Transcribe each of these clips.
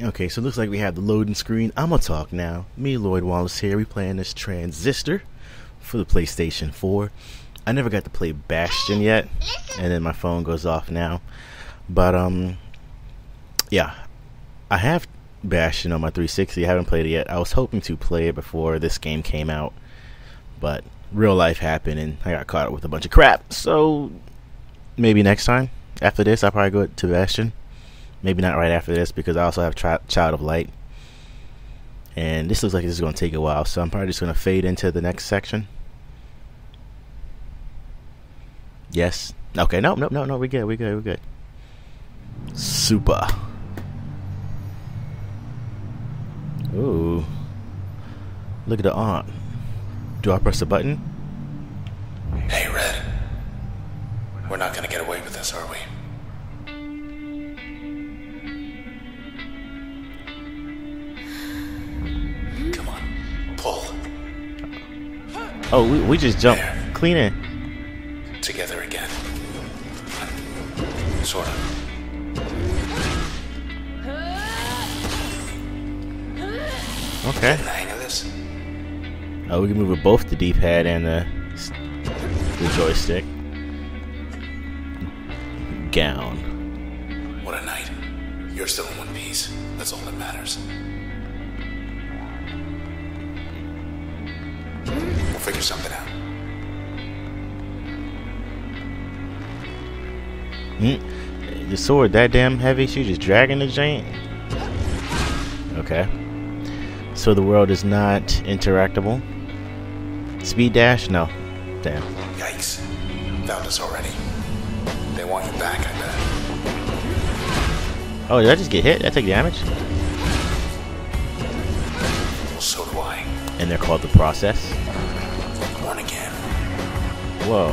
Okay, so it looks like we have the loading screen. I'm gonna talk now. Me, Lloyd Wallace here. We playing this Transistor for the PlayStation 4. I never got to play Bastion yet, and then my phone goes off now. But um, yeah, I have Bastion on my 360. I haven't played it yet. I was hoping to play it before this game came out, but real life happened, and I got caught up with a bunch of crap. So maybe next time. After this, I'll probably go to Bastion. Maybe not right after this because I also have tri- Child of Light. And this looks like this is going to take a while, so I'm probably just going to fade into the next section. Yes. Okay, no, no, no, no, we good, we good, we good. Super. Ooh. Look at the art. Do I press the button? Hey, Red. We're not gonna get away with this, are we? Oh, we, we just jumped There. clean in. Together again. Sort of. Okay. The hang of this? Oh, we can move with both the D-pad and the the joystick. Gown. What a night. You're still in one piece. That's all that matters. Figure something out. Hmm? The sword that damn heavy? She just dragging the giant? Okay. So the world is not interactable. Speed dash? No. Damn. Yikes. Found us already. They want you back, I bet. Oh, did I just get hit? Did I take damage? Well, so do I. And they're called the process. One. Whoa.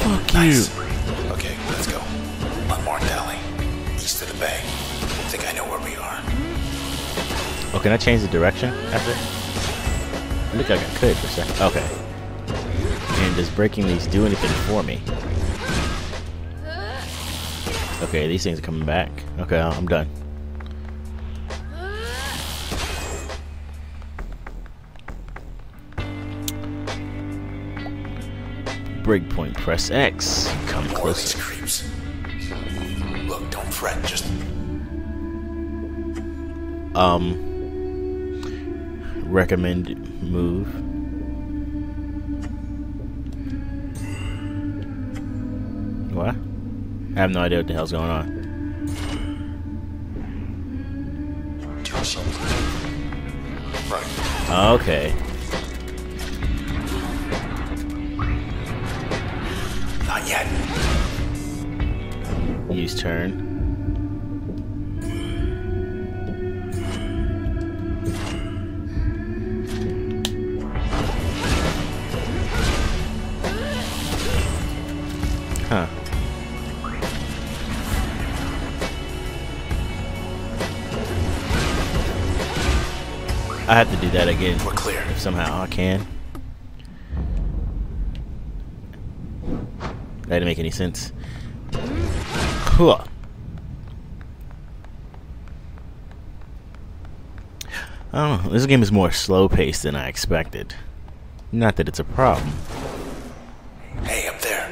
Fuck Nice. Okay, let's go. Unmarked alley. East of the bay. I think I know where we are. Oh, can I change the direction after? It looked like I could for a second. Okay. And does breaking these do anything for me? Okay, these things are coming back. Okay, I'm done. Breakpoint, press X. Come closer. creeps. Look, don't fret. Just Um, recommend move. What? I have no idea what the hell's going on. do something. Right. Okay. Turn. Huh. I have to do that again We're clear. if somehow I can. That didn't make any sense. Huh. I don't know. This game is more slow paced than I expected. Not that it's a problem. Hey, up there.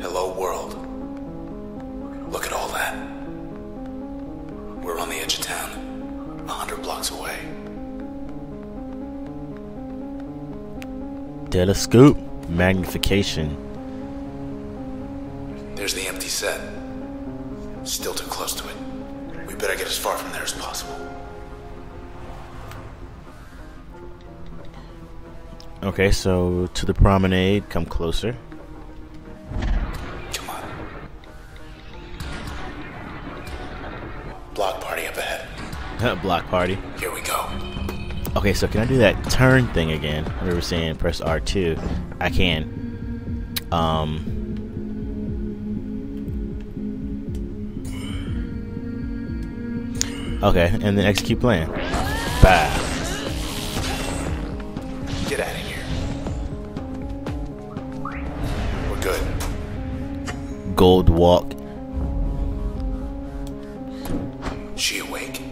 Hello, world. Look at all that. We're on the edge of town, a hundred blocks away. Telescope magnification. There's the empty set. Still too close to it. We better get as far from there as possible. Okay, so to the promenade, come closer. Come on. Block party up ahead. Block party. Here we go. Okay, so can I do that turn thing again? We were saying press R2. I can. Um. Okay, and then execute plan. Bye. Get out of here. We're good. gold walk. She awake?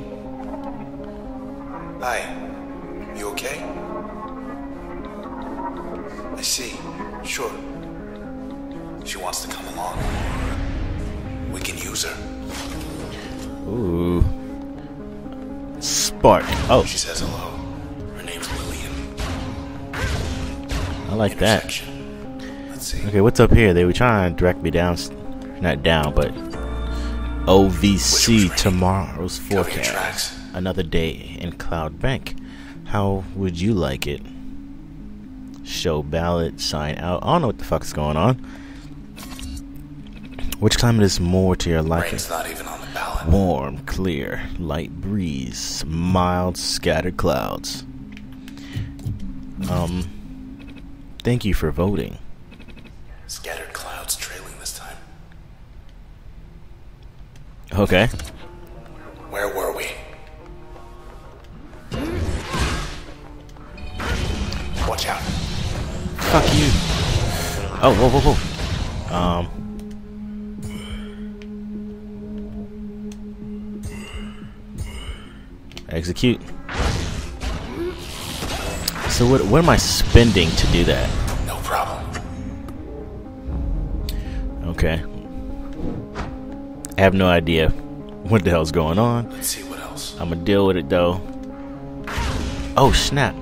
Hi. You okay? I see. Sure. She wants to come along. We can use her. Ooh. Spark. Oh, She says hello. Her name's Lillian. I like that. Let's see. Okay, what's up here? They were trying to direct me down, not down, but OVC tomorrow's forecast. Another day in Cloud Bank. How would you like it? Show ballot, sign out. I don't know what the fuck's going on. Which climate is more to your liking? Rain's not even on the ballot. Warm, clear, light breeze, mild, scattered clouds. Um, thank you for voting. Scattered clouds trailing this time. Okay. Where were we? Watch out. Fuck you. Oh, whoa, whoa, whoa. Um. Execute. So what? What am I spending to do that? No problem. Okay. I have no idea what the hell's going on. Let's see what else. I'm gonna deal with it though. Oh snap!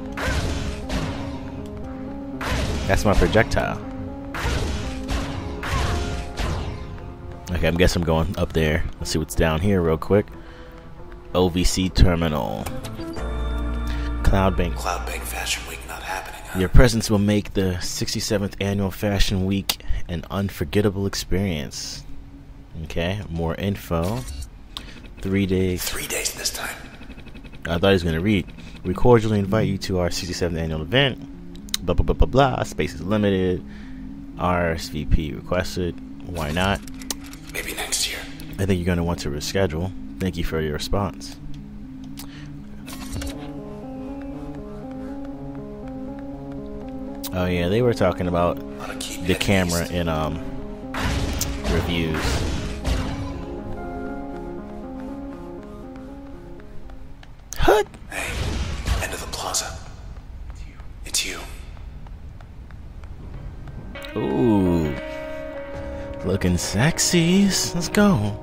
That's my projectile. Okay, I'm guessing I'm going up there. Let's see what's down here real quick. OVC terminal. Cloud Bank. Cloud Bank Fashion Week not happening. Huh? Your presence will make the 67th annual Fashion Week an unforgettable experience. Okay, more info. Three days. Three days this time. I thought he was going to read. We cordially invite you to our 67th annual event. Blah, blah, blah, blah, blah. Space is limited. RSVP requested. Why not? Maybe next year. I think you're going to want to reschedule. Thank you for your response. Oh yeah, they were talking about Ought to keep the camera east. in um reviews. Hut. Hey, end of the plaza. It's you. Ooh. Looking sexy. Let's go.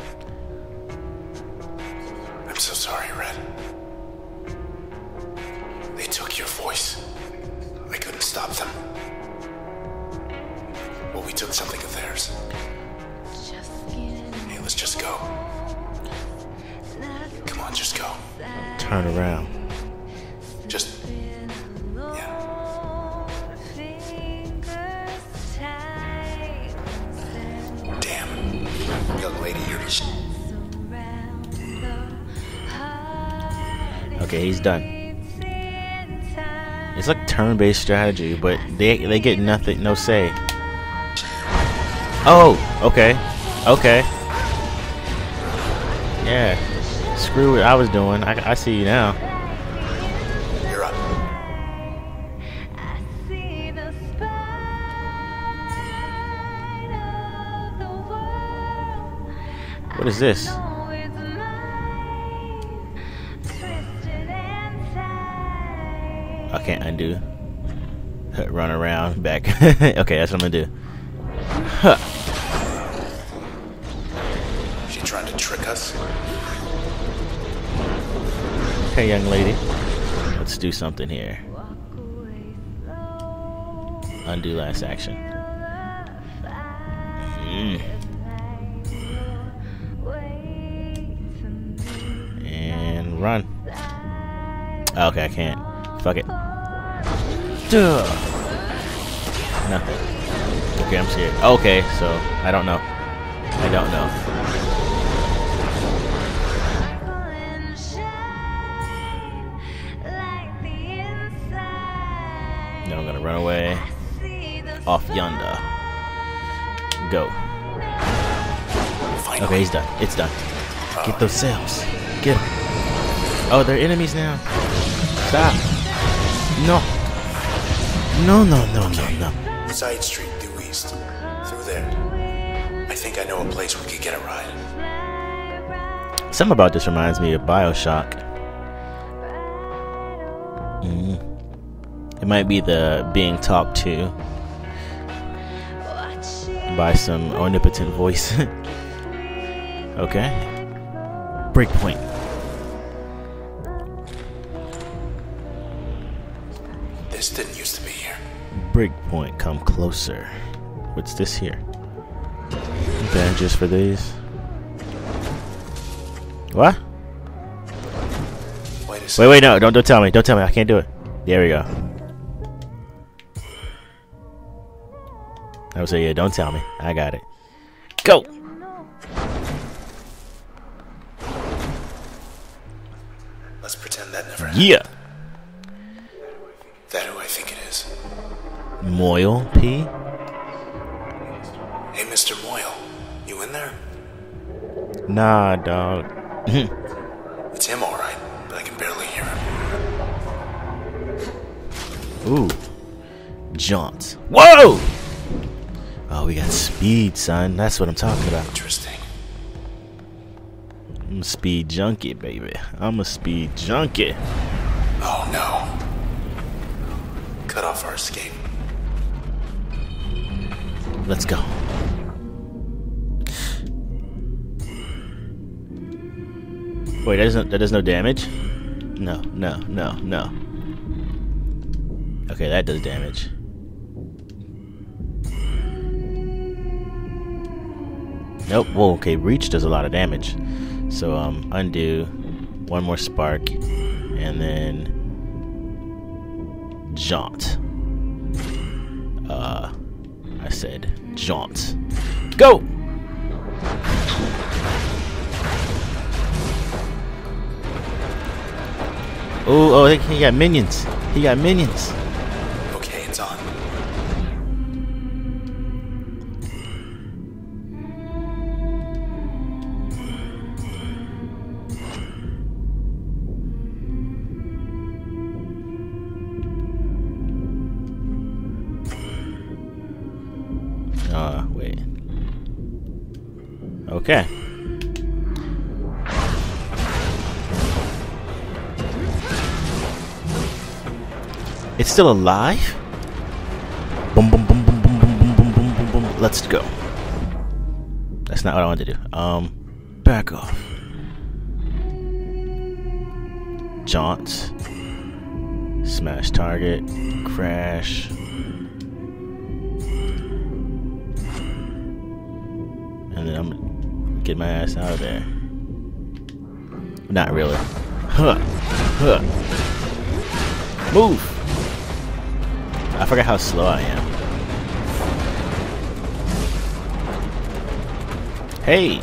It's like turn-based strategy, but they they get nothing, no say. Oh, okay, okay. Yeah, screw what I was doing. I, I see you now. You're up. What is this? Can't undo. Run around back. okay, that's what I'm gonna do. Huh. She trying to trick us? Okay, young lady. Let's do something here. Undo last action. Mm. And run. Okay, I can't. Fuck it. Duh. Nothing. Okay, I'm scared. Okay, so I don't know. I don't know. Then I'm gonna run away off yonder. Go. Finally. Okay, he's done. It's done. Get those sails. Get 'em. Oh, they're enemies now. Stop. No. No, no, no, no, no. Side street due east. Through there. I think I know a place we could get a ride. Something about this reminds me of Bioshock. Mm. It might be the being talked to by some omnipotent voice. okay. Breakpoint. This didn't used to be here. Breakpoint, come closer. What's this here? Bandages for these. What? Wait Wait, wait, no, don't, don't tell me, don't tell me, I can't do it. There we go. I would say, yeah, don't tell me. I got it. Go! Let's pretend that never happened. Yeah! Moyle P? Hey, Mr. Moyle. You in there? Nah, dog. It's him, alright, but I can barely hear him. Ooh. Jaunt. Whoa! Oh, we got speed, son. That's what I'm talking about. Interesting. I'm a speed junkie, baby. I'm a speed junkie. Oh no. Cut off our escape. Let's go. Wait, that doesn't that does no damage? No, no, no, no. Okay, that does damage. Nope. Whoa, okay, Breach does a lot of damage. So um undo, one more spark, and then jaunt. Said jaunt. Go! Oh, oh, he got minions. He got minions. Okay. It's still alive? Boom, boom, boom, boom, boom, boom, boom, boom, boom, boom, boom. Let's go. That's not what I wanted to do. Um, back off. Jaunt. Smash target. Crash. and then I'm get my ass out of there. Not really. Huh. Huh. Move! I forgot how slow I am. Hey!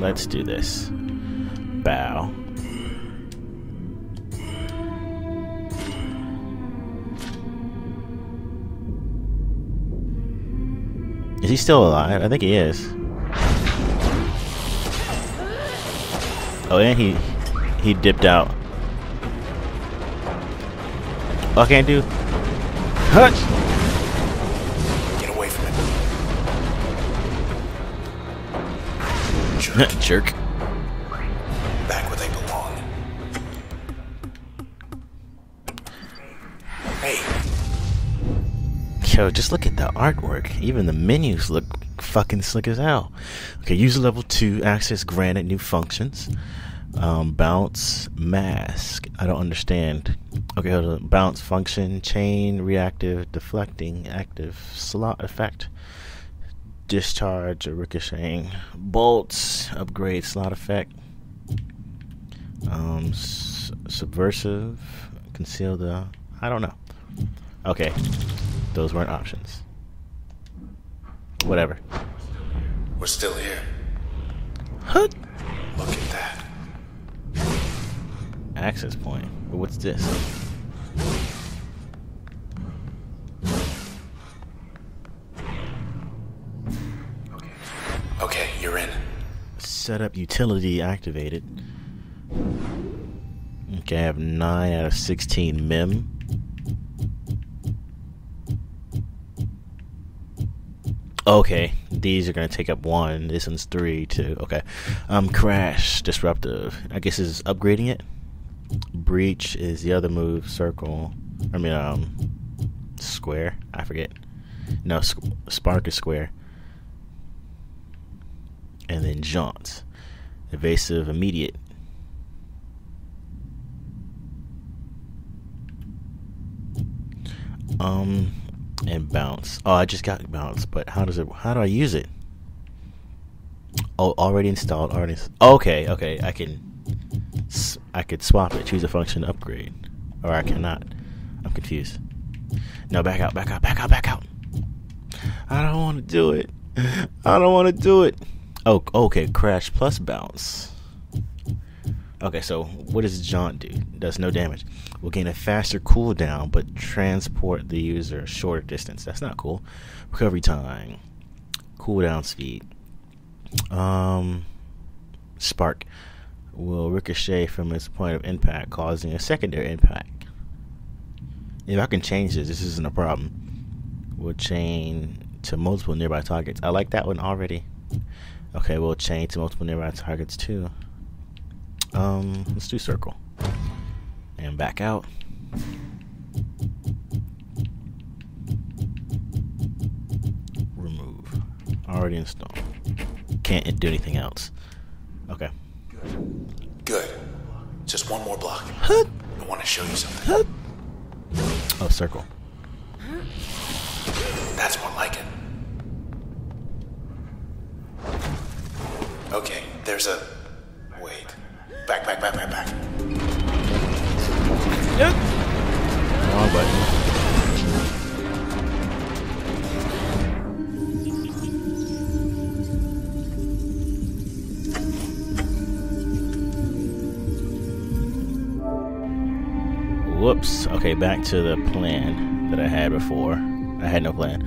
Let's do this. Bow. Is he still alive? I think he is. Oh, and he he dipped out. I can't do. Hutch. Get away from it. Jerk. Jerk. Back where they belong. Hey, Yo, just look at the artwork. Even the menus look fucking slick as hell. Okay, user level two access granted new functions. Um, bounce mask. I don't understand. Okay, hold on. Bounce function, chain, reactive, deflecting, active, slot effect, discharge or ricocheting, bolts, upgrade, slot effect, um, subversive, conceal the. I don't know. Okay, those weren't options. Whatever. We're still here. Hut. Look at that. Access point. But what's this? Okay, you're in. Setup utility activated. Okay, I have 9 out of 16 mem. Okay, these are gonna take up one. This one's three, two. Okay, um, crash, disruptive. I guess is upgrading it. Breach is the other move. Circle. I mean, um, square. I forget. No, spark is square. And then jaunt, evasive, immediate. Um, and bounce. Oh, I just got bounce, but how does it? How do I use it? Oh, already installed. Already. Okay, okay. I can. I could swap it. Choose a function upgrade, or I cannot. I'm confused. No, back out. Back out. Back out. Back out. I don't want to do it. I don't want to do it. Oh, okay. Crash plus bounce. Okay, so what does Jaunt do? Does no damage. Will gain a faster cooldown, but transport the user a shorter distance. That's not cool. Recovery time, cooldown speed. Um, spark will ricochet from its point of impact, causing a secondary impact. If I can change this, this isn't a problem. We'll chain to multiple nearby targets. I like that one already. Okay, we'll chain to multiple nearby targets too. Um, let's do circle. And back out. Remove. Already installed. Can't do anything else. Okay. Good. Good. Just one more block. Huh? I want to show you something. Huh? Oh, circle. That's more like it. Okay, there's a Back, back, back, back, back. Yep. Wrong button. Whoops. Okay, back to the plan that I had before. I had no plan.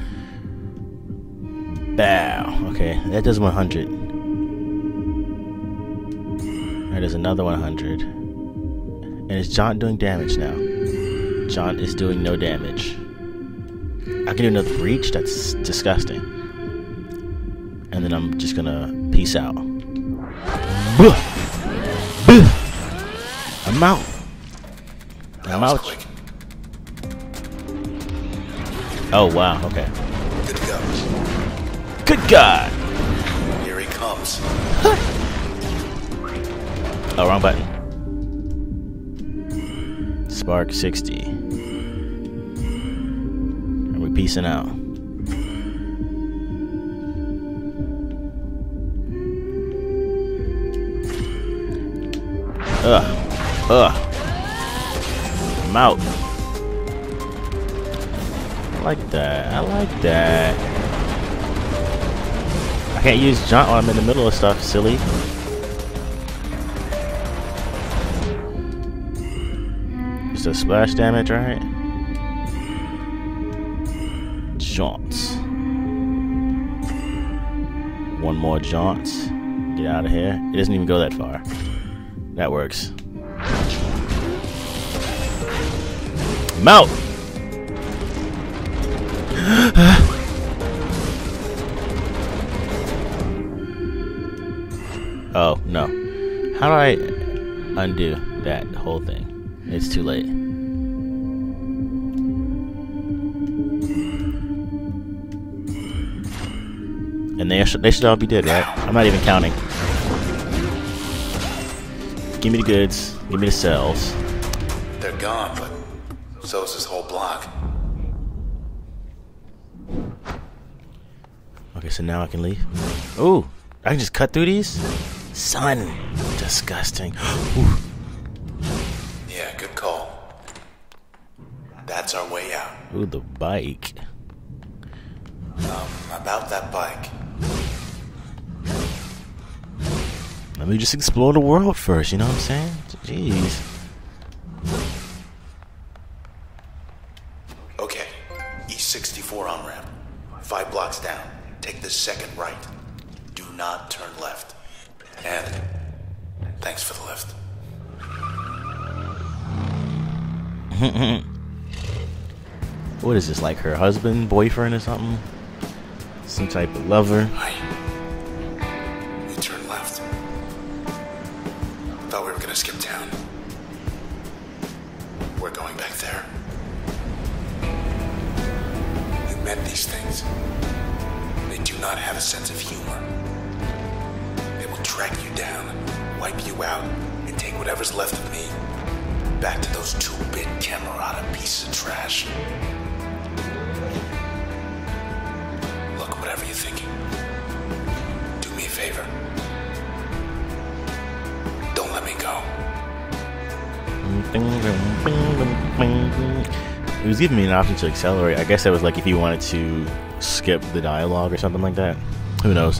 Bow. Okay, that does 100. That is another 100. And is Jaunt doing damage now? Jaunt is doing no damage. I can do another breach? That's disgusting. And then I'm just gonna peace out. I'm out. I'm out. Quick. Oh wow, okay. Good to go. Good God. Here he comes. Oh, wrong button. Spark 60. And we peacing out. Ugh. Ugh. I'm out. I like that. I like that. I can't use jaunt while I'm in the middle of stuff, silly. The splash damage, right? Jaunts. One more jaunts. Get out of here. It doesn't even go that far. That works. Mount! oh, no. How do I undo that whole thing? It's too late. And they should, they should all be dead, right? I'm not even counting. Give me the goods. Give me the cells. They're gone, but so is this whole block. Okay, so now I can leave. Ooh, I can just cut through these? Son, disgusting. Ooh. That's our way out. Ooh, the bike. Um, about that bike. Let me just explore the world first, you know what I'm saying? Jeez. Okay, E64 on ramp. Five blocks down. Take the second right. Do not turn left. And thanks for the lift. What is this, like her husband, boyfriend, or something? some type of lover. Hi. You turn left. Thought we were gonna skip town. We're going back there. You met these things. They do not have a sense of humor. They will track you down, wipe you out, and take whatever's left of me back to those two-bit Camerata pieces of trash. Was giving me an option to accelerate. I guess that was like if you wanted to skip the dialogue or something like that. Who knows?